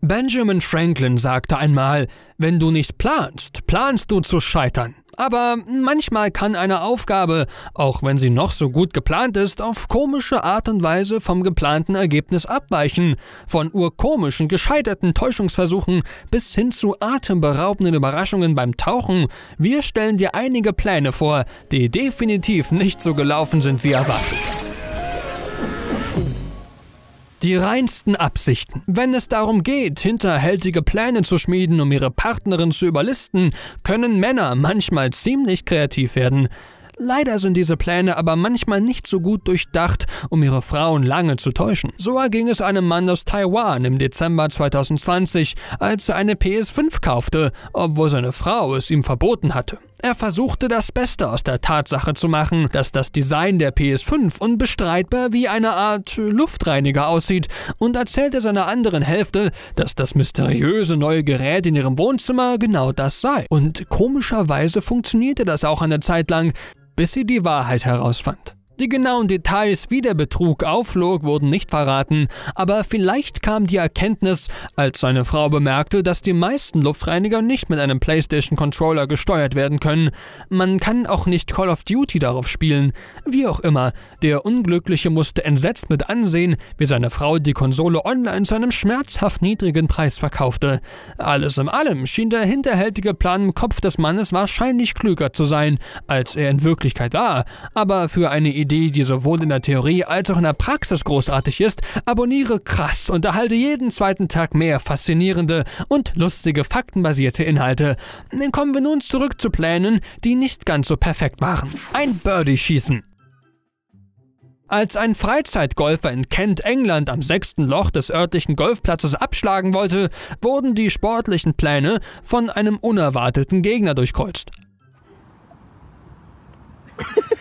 Benjamin Franklin sagte einmal, wenn du nicht planst, planst du zu scheitern. Aber manchmal kann eine Aufgabe, auch wenn sie noch so gut geplant ist, auf komische Art und Weise vom geplanten Ergebnis abweichen. Von urkomischen, gescheiterten Täuschungsversuchen bis hin zu atemberaubenden Überraschungen beim Tauchen. Wir stellen dir einige Pläne vor, die definitiv nicht so gelaufen sind wie erwartet. Die reinsten Absichten. Wenn es darum geht, hinterhältige Pläne zu schmieden, um ihre Partnerin zu überlisten, können Männer manchmal ziemlich kreativ werden. Leider sind diese Pläne aber manchmal nicht so gut durchdacht, um ihre Frauen lange zu täuschen. So erging es einem Mann aus Taiwan im Dezember 2020, als er eine PS5 kaufte, obwohl seine Frau es ihm verboten hatte. Er versuchte das Beste aus der Tatsache zu machen, dass das Design der PS5 unbestreitbar wie eine Art Luftreiniger aussieht und erzählte seiner anderen Hälfte, dass das mysteriöse neue Gerät in ihrem Wohnzimmer genau das sei. Und komischerweise funktionierte das auch eine Zeit lang, bis sie die Wahrheit herausfand. Die genauen Details, wie der Betrug aufflog, wurden nicht verraten, aber vielleicht kam die Erkenntnis, als seine Frau bemerkte, dass die meisten Luftreiniger nicht mit einem PlayStation-Controller gesteuert werden können. Man kann auch nicht Call of Duty darauf spielen. Wie auch immer, der Unglückliche musste entsetzt mit ansehen, wie seine Frau die Konsole online zu einem schmerzhaft niedrigen Preis verkaufte. Alles in allem schien der hinterhältige Plan im Kopf des Mannes wahrscheinlich klüger zu sein, als er in Wirklichkeit war, aber für eine Idee Idee, die sowohl in der Theorie als auch in der Praxis großartig ist, abonniere krass und erhalte jeden zweiten Tag mehr faszinierende und lustige faktenbasierte Inhalte. Kommen wir nun zurück zu Plänen, die nicht ganz so perfekt waren. Ein Birdie schießen. Als ein Freizeitgolfer in Kent, England am sechsten Loch des örtlichen Golfplatzes abschlagen wollte, wurden die sportlichen Pläne von einem unerwarteten Gegner durchkreuzt.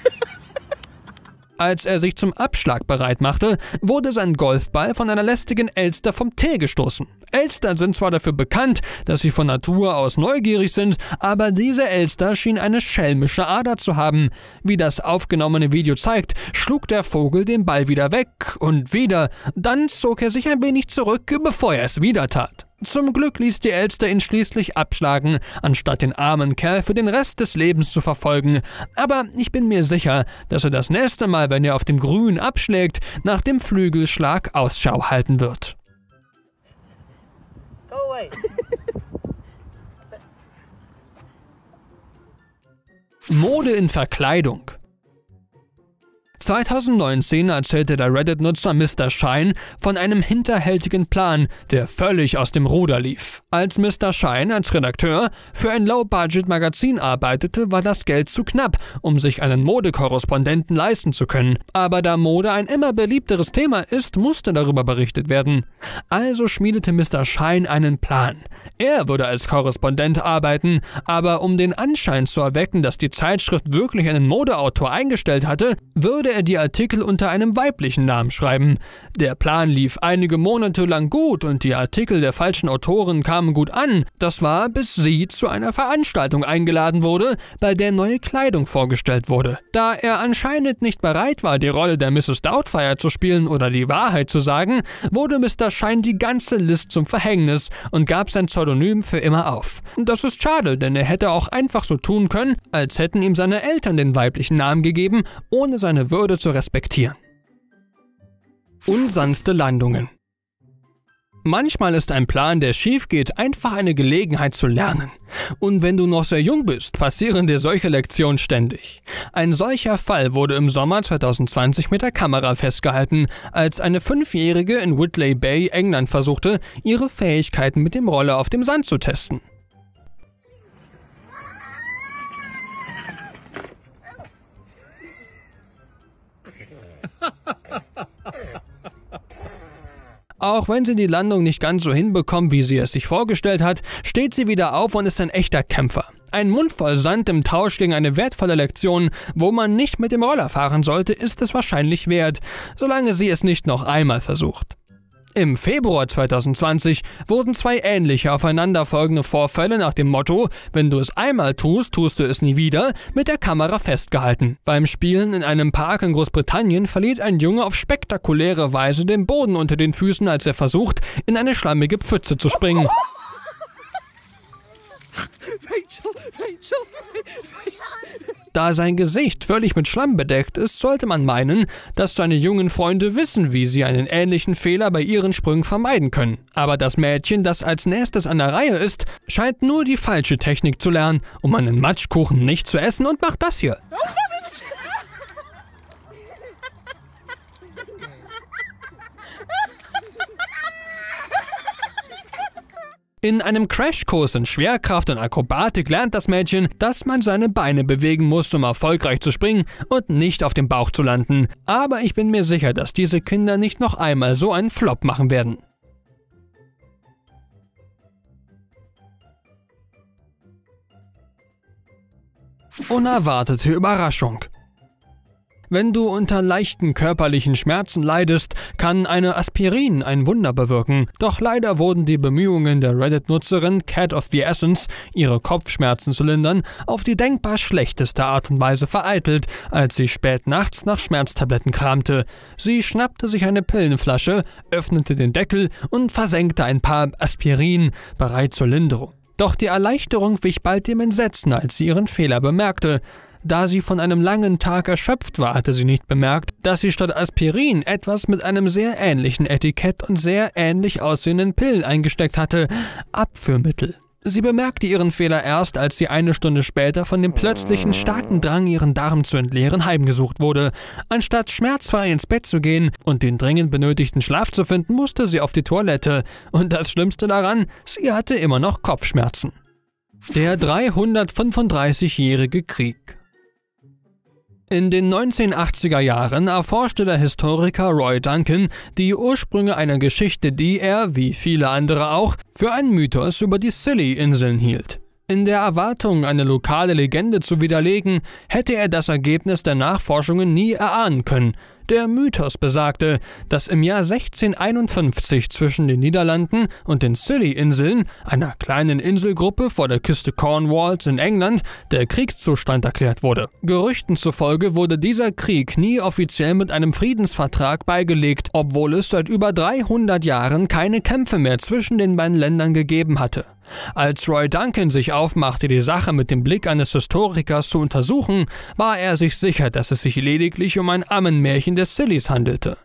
Als er sich zum Abschlag bereit machte, wurde sein Golfball von einer lästigen Elster vom Tee gestoßen. Elster sind zwar dafür bekannt, dass sie von Natur aus neugierig sind, aber diese Elster schien eine schelmische Ader zu haben. Wie das aufgenommene Video zeigt, schlug der Vogel den Ball wieder weg und wieder, dann zog er sich ein wenig zurück, bevor er es wieder tat. Zum Glück ließ die Elster ihn schließlich abschlagen, anstatt den armen Kerl für den Rest des Lebens zu verfolgen. Aber ich bin mir sicher, dass er das nächste Mal, wenn er auf dem Grün abschlägt, nach dem Flügelschlag Ausschau halten wird. Go away. Mode in Verkleidung. 2019 erzählte der Reddit-Nutzer Mr. Shine von einem hinterhältigen Plan, der völlig aus dem Ruder lief. Als Mr. Shine als Redakteur für ein Low-Budget-Magazin arbeitete, war das Geld zu knapp, um sich einen Modekorrespondenten leisten zu können. Aber da Mode ein immer beliebteres Thema ist, musste darüber berichtet werden. Also schmiedete Mr. Shine einen Plan. Er würde als Korrespondent arbeiten, aber um den Anschein zu erwecken, dass die Zeitschrift wirklich einen Modeautor eingestellt hatte, würde er die Artikel unter einem weiblichen Namen schreiben. Der Plan lief einige Monate lang gut und die Artikel der falschen Autoren kamen gut an. Das war, bis sie zu einer Veranstaltung eingeladen wurde, bei der neue Kleidung vorgestellt wurde. Da er anscheinend nicht bereit war, die Rolle der Mrs. Doubtfire zu spielen oder die Wahrheit zu sagen, wurde Mr. Shine die ganze List zum Verhängnis und gab sein Pseudonym für immer auf. Das ist schade, denn er hätte auch einfach so tun können, als hätten ihm seine Eltern den weiblichen Namen gegeben, ohne seine Würde zu respektieren. Unsanfte Landungen Manchmal ist ein Plan, der schief geht, einfach eine Gelegenheit zu lernen. Und wenn du noch sehr jung bist, passieren dir solche Lektionen ständig. Ein solcher Fall wurde im Sommer 2020 mit der Kamera festgehalten, als eine Fünfjährige in Whitley Bay, England versuchte, ihre Fähigkeiten mit dem Roller auf dem Sand zu testen. Auch wenn sie die Landung nicht ganz so hinbekommt, wie sie es sich vorgestellt hat, steht sie wieder auf und ist ein echter Kämpfer. Ein Mund voll Sand im Tausch gegen eine wertvolle Lektion, wo man nicht mit dem Roller fahren sollte, ist es wahrscheinlich wert, solange sie es nicht noch einmal versucht. Im Februar 2020 wurden zwei ähnliche aufeinanderfolgende Vorfälle nach dem Motto Wenn du es einmal tust, tust du es nie wieder mit der Kamera festgehalten. Beim Spielen in einem Park in Großbritannien verliert ein Junge auf spektakuläre Weise den Boden unter den Füßen, als er versucht, in eine schlammige Pfütze zu springen. Rachel, Rachel, Rachel. Da sein Gesicht völlig mit Schlamm bedeckt ist, sollte man meinen, dass seine jungen Freunde wissen, wie sie einen ähnlichen Fehler bei ihren Sprüngen vermeiden können. Aber das Mädchen, das als nächstes an der Reihe ist, scheint nur die falsche Technik zu lernen, um einen Matschkuchen nicht zu essen und macht das hier. In einem Crashkurs in Schwerkraft und Akrobatik lernt das Mädchen, dass man seine Beine bewegen muss, um erfolgreich zu springen und nicht auf dem Bauch zu landen. Aber ich bin mir sicher, dass diese Kinder nicht noch einmal so einen Flop machen werden. Unerwartete Überraschung. Wenn du unter leichten körperlichen Schmerzen leidest, kann eine Aspirin ein Wunder bewirken. Doch leider wurden die Bemühungen der Reddit-Nutzerin Cat of the Essence, ihre Kopfschmerzen zu lindern, auf die denkbar schlechteste Art und Weise vereitelt, als sie spät nachts nach Schmerztabletten kramte. Sie schnappte sich eine Pillenflasche, öffnete den Deckel und versenkte ein paar Aspirin, bereit zur Linderung. Doch die Erleichterung wich bald dem Entsetzen, als sie ihren Fehler bemerkte. Da sie von einem langen Tag erschöpft war, hatte sie nicht bemerkt, dass sie statt Aspirin etwas mit einem sehr ähnlichen Etikett und sehr ähnlich aussehenden Pillen eingesteckt hatte. Abführmittel. Sie bemerkte ihren Fehler erst, als sie eine Stunde später von dem plötzlichen starken Drang, ihren Darm zu entleeren, heimgesucht wurde. Anstatt schmerzfrei ins Bett zu gehen und den dringend benötigten Schlaf zu finden, musste sie auf die Toilette. Und das Schlimmste daran, sie hatte immer noch Kopfschmerzen. Der 335-jährige Krieg in den 1980er Jahren erforschte der Historiker Roy Duncan die Ursprünge einer Geschichte, die er, wie viele andere auch, für einen Mythos über die Scilly-Inseln hielt. In der Erwartung, eine lokale Legende zu widerlegen, hätte er das Ergebnis der Nachforschungen nie erahnen können. Der Mythos besagte, dass im Jahr 1651 zwischen den Niederlanden und den Scilly-Inseln, einer kleinen Inselgruppe vor der Küste Cornwalls in England, der Kriegszustand erklärt wurde. Gerüchten zufolge wurde dieser Krieg nie offiziell mit einem Friedensvertrag beigelegt, obwohl es seit über 300 Jahren keine Kämpfe mehr zwischen den beiden Ländern gegeben hatte. Als Roy Duncan sich aufmachte, die Sache mit dem Blick eines Historikers zu untersuchen, war er sich sicher, dass es sich lediglich um ein Ammenmärchen des Sillys handelte.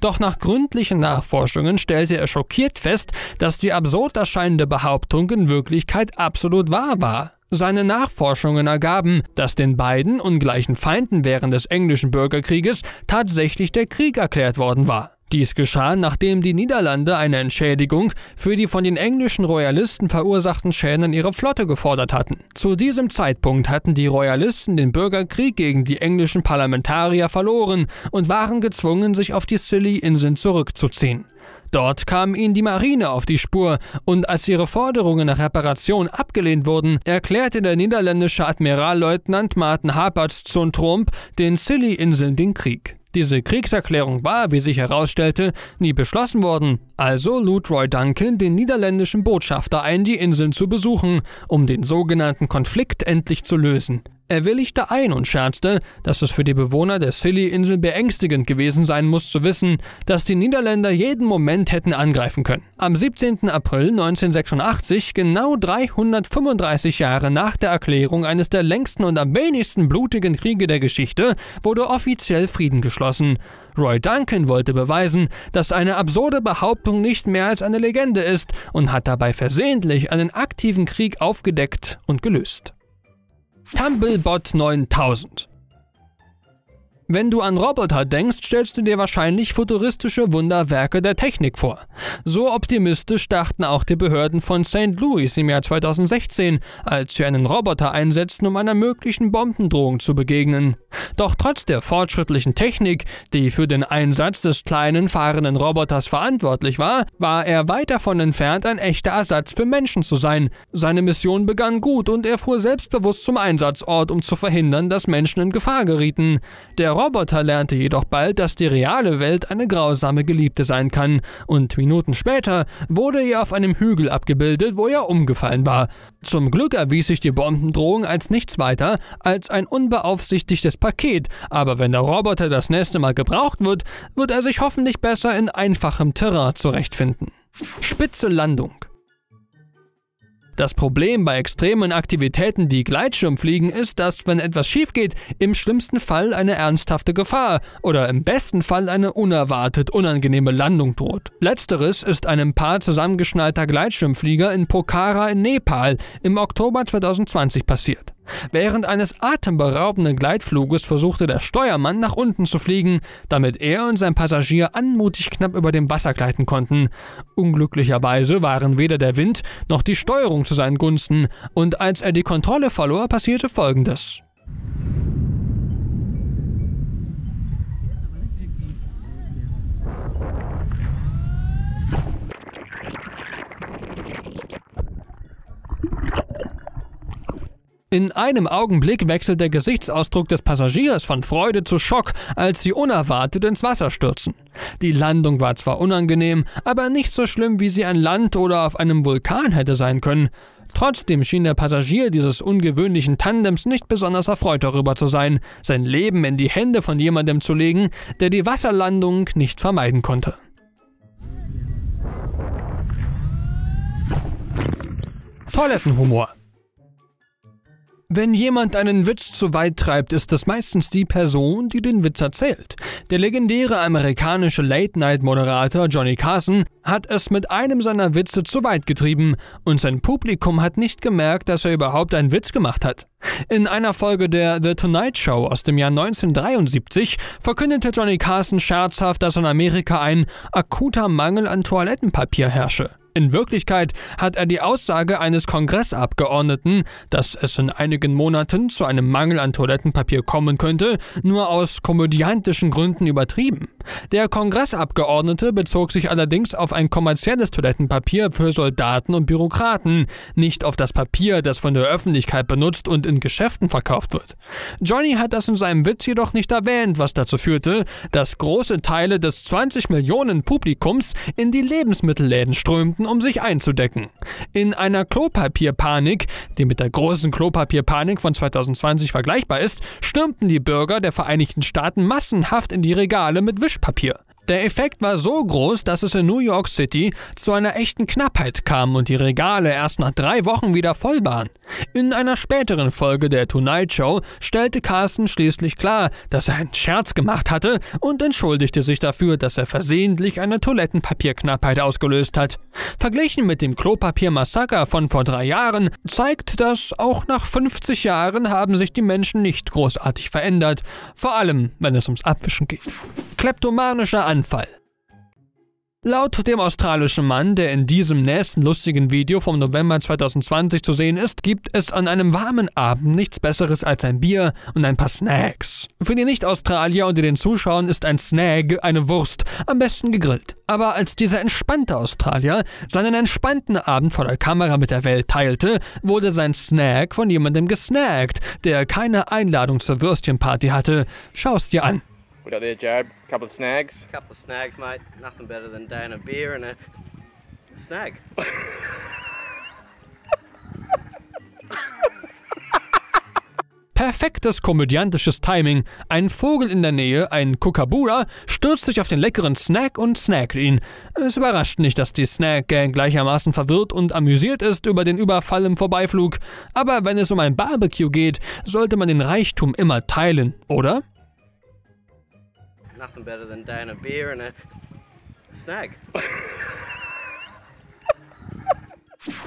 Doch nach gründlichen Nachforschungen stellte er schockiert fest, dass die absurd erscheinende Behauptung in Wirklichkeit absolut wahr war. Seine Nachforschungen ergaben, dass den beiden ungleichen Feinden während des englischen Bürgerkrieges tatsächlich der Krieg erklärt worden war. Dies geschah, nachdem die Niederlande eine Entschädigung für die von den englischen Royalisten verursachten Schäden an ihre Flotte gefordert hatten. Zu diesem Zeitpunkt hatten die Royalisten den Bürgerkrieg gegen die englischen Parlamentarier verloren und waren gezwungen, sich auf die Scilly-Inseln zurückzuziehen. Dort kam ihnen die Marine auf die Spur und als ihre Forderungen nach Reparation abgelehnt wurden, erklärte der niederländische Admiralleutnant Martin Hapertz Trump den Scilly-Inseln den Krieg. Diese Kriegserklärung war, wie sich herausstellte, nie beschlossen worden, also lud Roy Duncan den niederländischen Botschafter ein, die Inseln zu besuchen, um den sogenannten Konflikt endlich zu lösen. Er willigte ein und scherzte, dass es für die Bewohner der Scilly-Insel beängstigend gewesen sein muss zu wissen, dass die Niederländer jeden Moment hätten angreifen können. Am 17. April 1986, genau 335 Jahre nach der Erklärung eines der längsten und am wenigsten blutigen Kriege der Geschichte, wurde offiziell Frieden geschlossen. Roy Duncan wollte beweisen, dass eine absurde Behauptung nicht mehr als eine Legende ist und hat dabei versehentlich einen aktiven Krieg aufgedeckt und gelöst. Tumblebot 9000 wenn du an Roboter denkst, stellst du dir wahrscheinlich futuristische Wunderwerke der Technik vor. So optimistisch dachten auch die Behörden von St. Louis im Jahr 2016, als sie einen Roboter einsetzten, um einer möglichen Bombendrohung zu begegnen. Doch trotz der fortschrittlichen Technik, die für den Einsatz des kleinen fahrenden Roboters verantwortlich war, war er weit davon entfernt, ein echter Ersatz für Menschen zu sein. Seine Mission begann gut und er fuhr selbstbewusst zum Einsatzort, um zu verhindern, dass Menschen in Gefahr gerieten. Der Roboter lernte jedoch bald, dass die reale Welt eine grausame Geliebte sein kann, und Minuten später wurde er auf einem Hügel abgebildet, wo er umgefallen war. Zum Glück erwies sich die Bombendrohung als nichts weiter als ein unbeaufsichtigtes Paket, aber wenn der Roboter das nächste Mal gebraucht wird, wird er sich hoffentlich besser in einfachem Terrain zurechtfinden. Spitze Landung das Problem bei extremen Aktivitäten wie Gleitschirmfliegen ist, dass, wenn etwas schief geht, im schlimmsten Fall eine ernsthafte Gefahr oder im besten Fall eine unerwartet unangenehme Landung droht. Letzteres ist einem Paar zusammengeschnallter Gleitschirmflieger in Pokhara in Nepal im Oktober 2020 passiert. Während eines atemberaubenden Gleitfluges versuchte der Steuermann nach unten zu fliegen, damit er und sein Passagier anmutig knapp über dem Wasser gleiten konnten. Unglücklicherweise waren weder der Wind noch die Steuerung zu seinen Gunsten, und als er die Kontrolle verlor, passierte Folgendes. In einem Augenblick wechselt der Gesichtsausdruck des Passagiers von Freude zu Schock, als sie unerwartet ins Wasser stürzen. Die Landung war zwar unangenehm, aber nicht so schlimm, wie sie an Land oder auf einem Vulkan hätte sein können. Trotzdem schien der Passagier dieses ungewöhnlichen Tandems nicht besonders erfreut darüber zu sein, sein Leben in die Hände von jemandem zu legen, der die Wasserlandung nicht vermeiden konnte. Toilettenhumor wenn jemand einen Witz zu weit treibt, ist es meistens die Person, die den Witz erzählt. Der legendäre amerikanische Late-Night-Moderator Johnny Carson hat es mit einem seiner Witze zu weit getrieben und sein Publikum hat nicht gemerkt, dass er überhaupt einen Witz gemacht hat. In einer Folge der The Tonight Show aus dem Jahr 1973 verkündete Johnny Carson scherzhaft, dass in Amerika ein akuter Mangel an Toilettenpapier herrsche. In Wirklichkeit hat er die Aussage eines Kongressabgeordneten, dass es in einigen Monaten zu einem Mangel an Toilettenpapier kommen könnte, nur aus komödiantischen Gründen übertrieben. Der Kongressabgeordnete bezog sich allerdings auf ein kommerzielles Toilettenpapier für Soldaten und Bürokraten, nicht auf das Papier, das von der Öffentlichkeit benutzt und in Geschäften verkauft wird. Johnny hat das in seinem Witz jedoch nicht erwähnt, was dazu führte, dass große Teile des 20 Millionen Publikums in die Lebensmittelläden strömten Toiletten, um sich einzudecken. In einer Klopapierpanik, die mit der großen Klopapierpanik von 2020 vergleichbar ist, stürmten die Bürger der Vereinigten Staaten massenhaft in die Regale mit Wischpapier. Der Effekt war so groß, dass es in New York City zu einer echten Knappheit kam und die Regale erst nach drei Wochen wieder voll waren. In einer späteren Folge der Tonight Show stellte Carsten schließlich klar, dass er einen Scherz gemacht hatte und entschuldigte sich dafür, dass er versehentlich eine Toilettenpapierknappheit ausgelöst hat. Verglichen mit dem Klopapiermassaker von vor drei Jahren zeigt das, auch nach 50 Jahren haben sich die Menschen nicht großartig verändert, vor allem wenn es ums Abwischen geht. Kleptomanischer Anfall. Laut dem australischen Mann, der in diesem nächsten lustigen Video vom November 2020 zu sehen ist, gibt es an einem warmen Abend nichts Besseres als ein Bier und ein paar Snacks. Für die Nicht-Australier unter den Zuschauern ist ein Snag eine Wurst, am besten gegrillt. Aber als dieser entspannte Australier seinen entspannten Abend vor der Kamera mit der Welt teilte, wurde sein Snack von jemandem gesnackt, der keine Einladung zur Würstchenparty hatte. Schau es dir an. We got there, Jared. A couple of snags. A couple of snags, mate. Nothing better than down a beer and a, a snag. Perfektes komödiantisches Timing. Ein Vogel in der Nähe, ein Kookaburra, stürzt sich auf den leckeren Snack und snackt ihn. Es überrascht nicht, dass die Snack-Gang gleichermaßen verwirrt und amüsiert ist über den Überfall im Vorbeiflug. Aber wenn es um ein Barbecue geht, sollte man den Reichtum immer teilen, oder? Nothing better than down a beer and a, snag.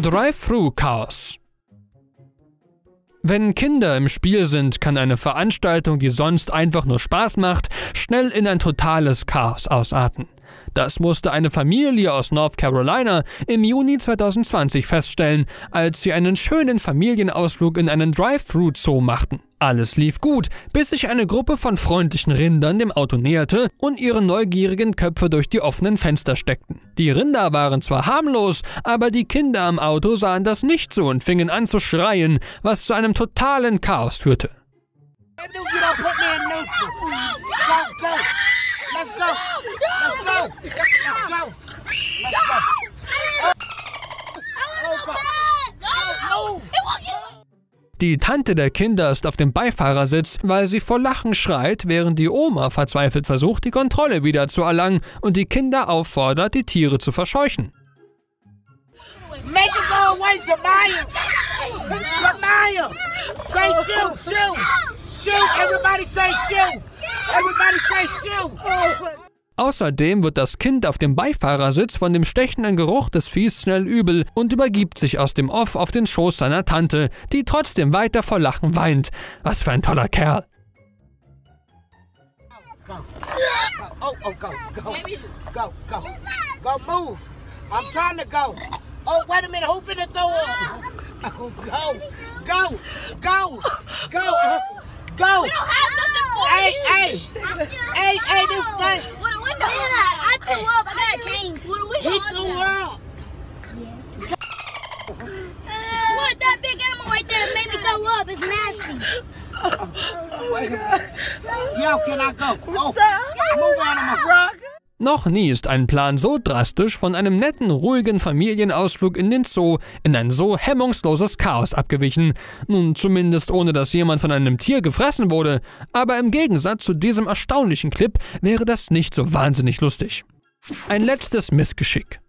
Drive-Thru-Chaos. Wenn Kinder im Spiel sind, kann eine Veranstaltung, die sonst einfach nur Spaß macht, schnell in ein totales Chaos ausarten. Das musste eine Familie aus North Carolina im Juni 2020 feststellen, als sie einen schönen Familienausflug in einen Drive-Thru-Zoo machten. Alles lief gut, bis sich eine Gruppe von freundlichen Rindern dem Auto näherte und ihre neugierigen Köpfe durch die offenen Fenster steckten. Die Rinder waren zwar harmlos, aber die Kinder am Auto sahen das nicht so und fingen an zu schreien, was zu einem totalen Chaos führte. Maybe you don't Die Tante der Kinder ist auf dem Beifahrersitz, weil sie vor Lachen schreit, während die Oma verzweifelt versucht, die Kontrolle wieder zu erlangen und die Kinder auffordert, die Tiere zu verscheuchen. Make it go away, Zamaya. Zamaya. Say shoot, shoot. Shoot. Everybody say shoot. Everybody say shoot. Außerdem wird das Kind auf dem Beifahrersitz von dem stechenden Geruch des Viehs schnell übel und übergibt sich aus dem Off auf den Schoß seiner Tante, die trotzdem weiter vor Lachen weint. Was für ein toller Kerl. Go. Go, go. Go, go. Go, move. I'm trying to go. Wait a minute. Who finna throw up? Go. Go. Go. Go. Go. Hey, hey. Hey, hey, this thing. window. I threw up. I gotta change. What do we changed. He threw up. What that big animal right there made me throw up? It's nasty. Oh, oh my God. Yo, can I go? Oh, Stop. move out of my rock. Noch nie ist ein Plan so drastisch von einem netten, ruhigen Familienausflug in den Zoo in ein so hemmungsloses Chaos abgewichen. Nun zumindest ohne dass jemand von einem Tier gefressen wurde, aber im Gegensatz zu diesem erstaunlichen Clip wäre das nicht so wahnsinnig lustig. Ein letztes Missgeschick.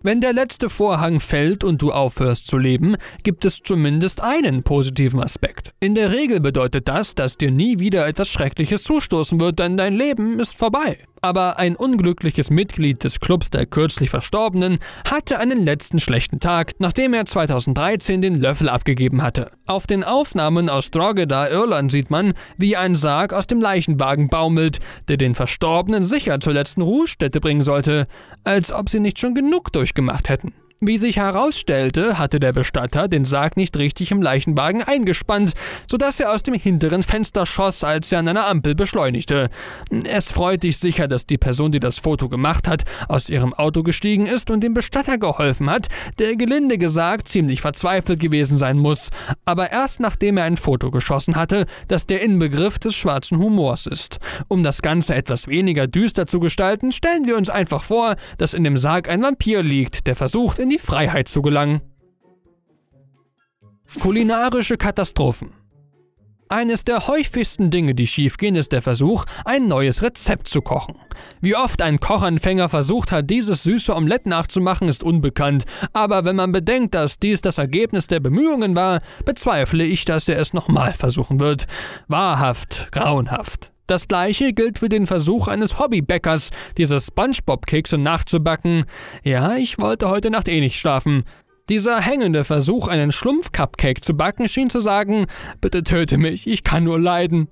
Wenn der letzte Vorhang fällt und du aufhörst zu leben, gibt es zumindest einen positiven Aspekt. In der Regel bedeutet das, dass dir nie wieder etwas Schreckliches zustoßen wird, denn dein Leben ist vorbei. Aber ein unglückliches Mitglied des Clubs der kürzlich Verstorbenen hatte einen letzten schlechten Tag, nachdem er 2013 den Löffel abgegeben hatte. Auf den Aufnahmen aus Drogheda, Irland sieht man, wie ein Sarg aus dem Leichenwagen baumelt, der den Verstorbenen sicher zur letzten Ruhestätte bringen sollte, als ob sie nicht schon genug durchgemacht hätten. Wie sich herausstellte, hatte der Bestatter den Sarg nicht richtig im Leichenwagen eingespannt, sodass er aus dem hinteren Fenster schoss, als er an einer Ampel beschleunigte. Es freut dich sicher, dass die Person, die das Foto gemacht hat, aus ihrem Auto gestiegen ist und dem Bestatter geholfen hat, der gelinde gesagt ziemlich verzweifelt gewesen sein muss, aber erst nachdem er ein Foto geschossen hatte, das der Inbegriff des schwarzen Humors ist. Um das Ganze etwas weniger düster zu gestalten, stellen wir uns einfach vor, dass in dem Sarg ein Vampir liegt, der versucht, in die Freiheit zu gelangen. Kulinarische Katastrophen. Eines der häufigsten Dinge, die schiefgehen, ist der Versuch, ein neues Rezept zu kochen. Wie oft ein Kochanfänger versucht hat, dieses süße Omelett nachzumachen, ist unbekannt, aber wenn man bedenkt, dass dies das Ergebnis der Bemühungen war, bezweifle ich, dass er es nochmal versuchen wird. Wahrhaft, grauenhaft. Das gleiche gilt für den Versuch eines Hobbybäckers, diese SpongeBob-Kekse nachzubacken. Ja, ich wollte heute Nacht eh nicht schlafen. Dieser hängende Versuch, einen Schlumpf-Cupcake zu backen, schien zu sagen, bitte töte mich, ich kann nur leiden.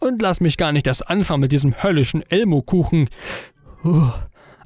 Und lass mich gar nicht erst anfangen mit diesem höllischen Elmo-Kuchen.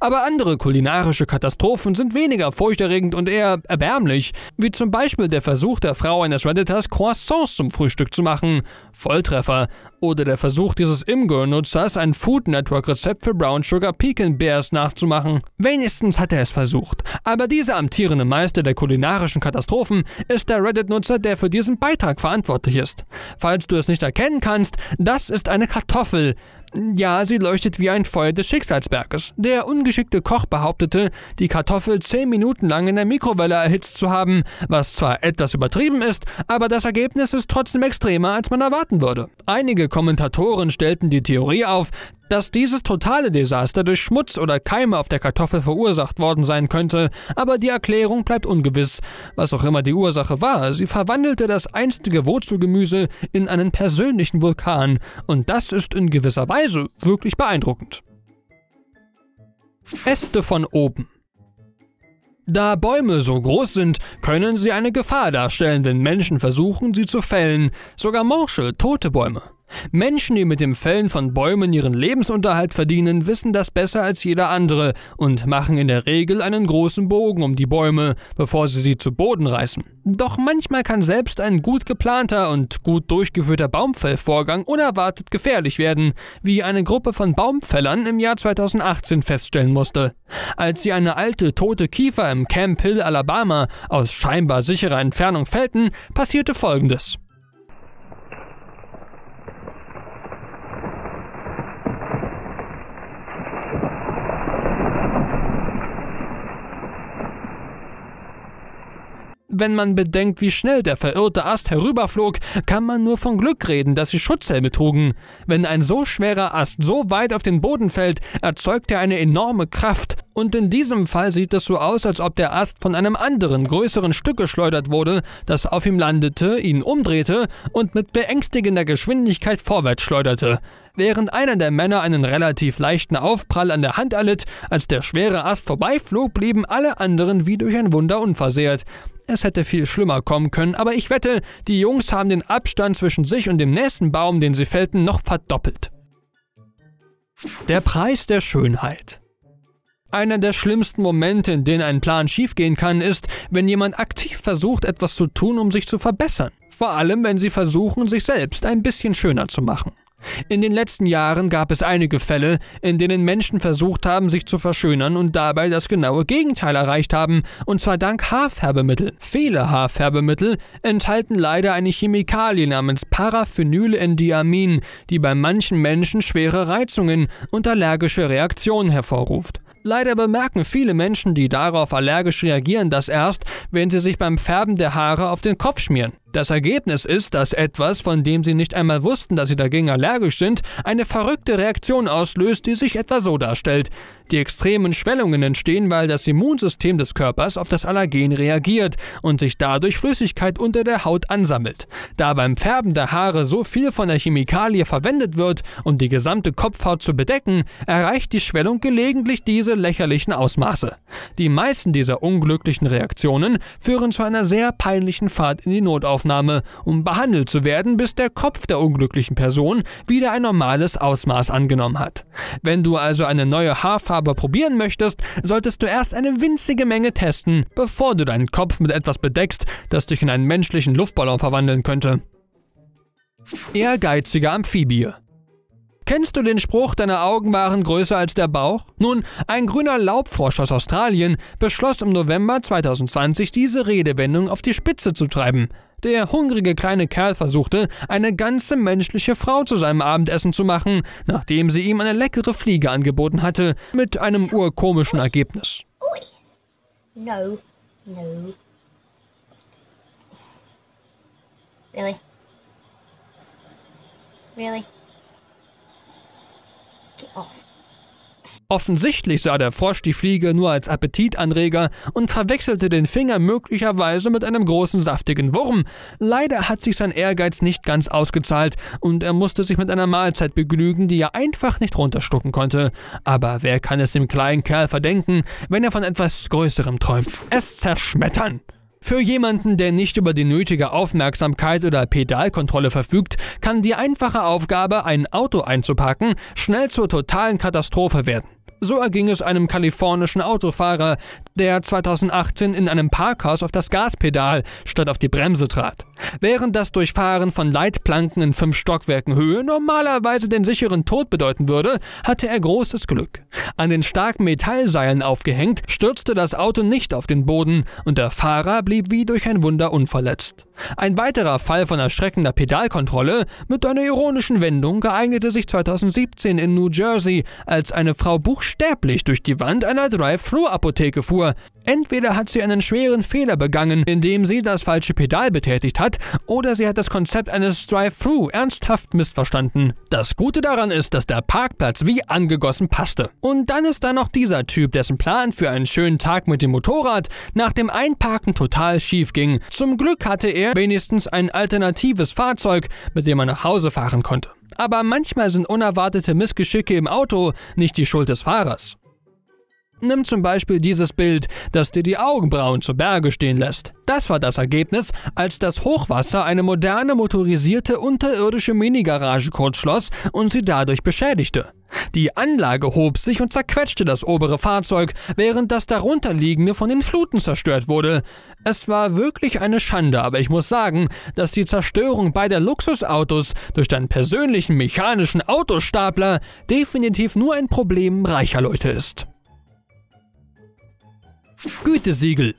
Aber andere kulinarische Katastrophen sind weniger furchterregend und eher erbärmlich, wie zum Beispiel der Versuch der Frau eines Redditors, Croissants zum Frühstück zu machen. Volltreffer. Oder der Versuch dieses Imgur-Nutzers, ein Food Network-Rezept für Brown Sugar Pecan Bears nachzumachen. Wenigstens hat er es versucht. Aber dieser amtierende Meister der kulinarischen Katastrophen ist der Reddit-Nutzer, der für diesen Beitrag verantwortlich ist. Falls du es nicht erkennen kannst, das ist eine Kartoffel. Ja, sie leuchtet wie ein Feuer des Schicksalsberges. Der ungeschickte Koch behauptete, die Kartoffel 10 Minuten lang in der Mikrowelle erhitzt zu haben, was zwar etwas übertrieben ist, aber das Ergebnis ist trotzdem extremer, als man erwarten würde. Einige Kommentatoren stellten die Theorie auf, dass dieses totale Desaster durch Schmutz oder Keime auf der Kartoffel verursacht worden sein könnte, aber die Erklärung bleibt ungewiss. Was auch immer die Ursache war, sie verwandelte das einstige Wurzelgemüse in einen persönlichen Vulkan, und das ist in gewisser Weise wirklich beeindruckend. Äste von oben. Da Bäume so groß sind, können sie eine Gefahr darstellen, wenn Menschen versuchen, sie zu fällen, sogar morsche, tote Bäume. Menschen, die mit dem Fällen von Bäumen ihren Lebensunterhalt verdienen, wissen das besser als jeder andere und machen in der Regel einen großen Bogen um die Bäume, bevor sie sie zu Boden reißen. Doch manchmal kann selbst ein gut geplanter und gut durchgeführter Baumfellvorgang unerwartet gefährlich werden, wie eine Gruppe von Baumfällern im Jahr 2018 feststellen musste. Als sie eine alte tote Kiefer im Camp Hill, Alabama, aus scheinbar sicherer Entfernung fällten, passierte Folgendes. Wenn man bedenkt, wie schnell der verirrte Ast herüberflog, kann man nur von Glück reden, dass sie Schutzhelme trugen. Wenn ein so schwerer Ast so weit auf den Boden fällt, erzeugt er eine enorme Kraft. Und in diesem Fall sieht es so aus, als ob der Ast von einem anderen, größeren Stück geschleudert wurde, das auf ihm landete, ihn umdrehte und mit beängstigender Geschwindigkeit vorwärts schleuderte. Während einer der Männer einen relativ leichten Aufprall an der Hand erlitt, als der schwere Ast vorbeiflog, blieben alle anderen wie durch ein Wunder unversehrt. Es hätte viel schlimmer kommen können, aber ich wette, die Jungs haben den Abstand zwischen sich und dem nächsten Baum, den sie fällten, noch verdoppelt. Der Preis der Schönheit. Einer der schlimmsten Momente, in denen ein Plan schiefgehen kann, ist, wenn jemand aktiv versucht, etwas zu tun, um sich zu verbessern. Vor allem, wenn sie versuchen, sich selbst ein bisschen schöner zu machen. In den letzten Jahren gab es einige Fälle, in denen Menschen versucht haben, sich zu verschönern und dabei das genaue Gegenteil erreicht haben, und zwar dank Haarfärbemittel. Viele Haarfärbemittel enthalten leider eine Chemikalie namens Paraphenylendiamin, die bei manchen Menschen schwere Reizungen und allergische Reaktionen hervorruft. Leider bemerken viele Menschen, die darauf allergisch reagieren, das erst, wenn sie sich beim Färben der Haare auf den Kopf schmieren. Das Ergebnis ist, dass etwas, von dem sie nicht einmal wussten, dass sie dagegen allergisch sind, eine verrückte Reaktion auslöst, die sich etwa so darstellt. Die extremen Schwellungen entstehen, weil das Immunsystem des Körpers auf das Allergen reagiert und sich dadurch Flüssigkeit unter der Haut ansammelt. Da beim Färben der Haare so viel von der Chemikalie verwendet wird, um die gesamte Kopfhaut zu bedecken, erreicht die Schwellung gelegentlich diese lächerlichen Ausmaße. Die meisten dieser unglücklichen Reaktionen führen zu einer sehr peinlichen Fahrt in die Notaufnahme Notaufnahme, um behandelt zu werden, bis der Kopf der unglücklichen Person wieder ein normales Ausmaß angenommen hat. Wenn du also eine neue Haarfarbe probieren möchtest, solltest du erst eine winzige Menge testen, bevor du deinen Kopf mit etwas bedeckst, das dich in einen menschlichen Luftballon verwandeln könnte. Ehrgeizige Amphibie Kennst du den Spruch, deine Augen waren größer als der Bauch? Nun, ein grüner Laubfrosch aus Australien beschloss im November 2020 diese Redewendung auf die Spitze zu treiben. Der hungrige kleine Kerl versuchte, eine ganze menschliche Frau zu seinem Abendessen zu machen, nachdem sie ihm eine leckere Fliege angeboten hatte, mit einem urkomischen Ergebnis. No, no. Really? Really? Get off. Offensichtlich sah der Frosch die Fliege nur als Appetitanreger und verwechselte den Finger möglicherweise mit einem großen saftigen Wurm. Leider hat sich sein Ehrgeiz nicht ganz ausgezahlt und er musste sich mit einer Mahlzeit begnügen, die er einfach nicht runterstucken konnte. Aber wer kann es dem kleinen Kerl verdenken, wenn er von etwas Größerem träumt? Es zerschmettern! Für jemanden, der nicht über die nötige Aufmerksamkeit oder Pedalkontrolle verfügt, kann die einfache Aufgabe, ein Auto einzupacken, schnell zur totalen Katastrophe werden. So erging es einem kalifornischen Autofahrer, der 2018 in einem Parkhaus auf das Gaspedal statt auf die Bremse trat. Während das Durchfahren von Leitplanken in fünf Stockwerken Höhe normalerweise den sicheren Tod bedeuten würde, hatte er großes Glück. An den starken Metallseilen aufgehängt, stürzte das Auto nicht auf den Boden und der Fahrer blieb wie durch ein Wunder unverletzt. Ein weiterer Fall von erschreckender Pedalkontrolle mit einer ironischen Wendung ereignete sich 2017 in New Jersey, als eine Frau buchstäblich durch die Wand einer Drive-Thru-Apotheke fuhr. Entweder hat sie einen schweren Fehler begangen, indem sie das falsche Pedal betätigt hat, oder sie hat das Konzept eines Drive-Thru ernsthaft missverstanden. Das Gute daran ist, dass der Parkplatz wie angegossen passte. Und dann ist da noch dieser Typ, dessen Plan für einen schönen Tag mit dem Motorrad nach dem Einparken total schief ging. Zum Glück hatte er wenigstens ein alternatives Fahrzeug, mit dem er nach Hause fahren konnte. Aber manchmal sind unerwartete Missgeschicke im Auto nicht die Schuld des Fahrers. Nimm zum Beispiel dieses Bild, das dir die Augenbrauen zu Berge stehen lässt. Das war das Ergebnis, als das Hochwasser eine moderne motorisierte unterirdische Minigarage kurzschloss und sie dadurch beschädigte. Die Anlage hob sich und zerquetschte das obere Fahrzeug, während das darunterliegende von den Fluten zerstört wurde. Es war wirklich eine Schande, aber ich muss sagen, dass die Zerstörung beider Luxusautos durch deinen persönlichen mechanischen Autostapler definitiv nur ein Problem reicher Leute ist. Gütesiegel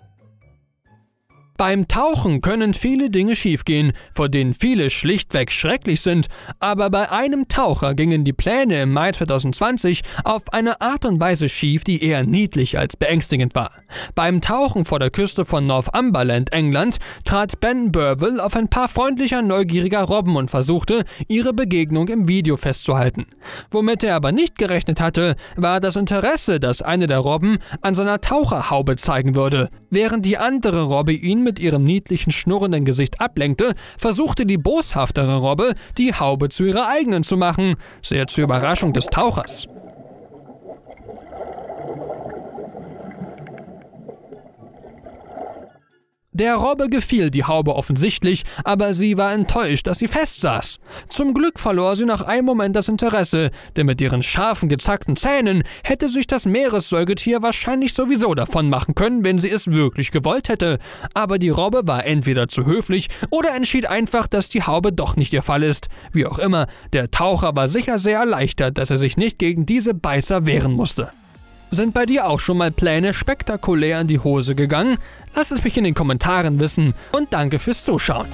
Beim Tauchen können viele Dinge schiefgehen, vor denen viele schlichtweg schrecklich sind, aber bei einem Taucher gingen die Pläne im Mai 2020 auf eine Art und Weise schief, die eher niedlich als beängstigend war. Beim Tauchen vor der Küste von Northumberland, England, trat Ben Burwell auf ein paar freundlicher, neugieriger Robben und versuchte, ihre Begegnung im Video festzuhalten. Womit er aber nicht gerechnet hatte, war das Interesse, das eine der Robben an seiner Taucherhaube zeigen würde. Während die andere Robbe ihn mit ihrem niedlichen schnurrenden Gesicht ablenkte, versuchte die boshaftere Robbe, die Haube zu ihrer eigenen zu machen, sehr zur Überraschung des Tauchers. Der Robbe gefiel die Haube offensichtlich, aber sie war enttäuscht, dass sie festsaß. Zum Glück verlor sie nach einem Moment das Interesse, denn mit ihren scharfen, gezackten Zähnen hätte sich das Meeressäugetier wahrscheinlich sowieso davon machen können, wenn sie es wirklich gewollt hätte. Aber die Robbe war entweder zu höflich oder entschied einfach, dass die Haube doch nicht ihr Fall ist. Wie auch immer, der Taucher war sicher sehr erleichtert, dass er sich nicht gegen diese Beißer wehren musste. Sind bei dir auch schon mal Pläne spektakulär in die Hose gegangen? Lass es mich in den Kommentaren wissen und danke fürs Zuschauen.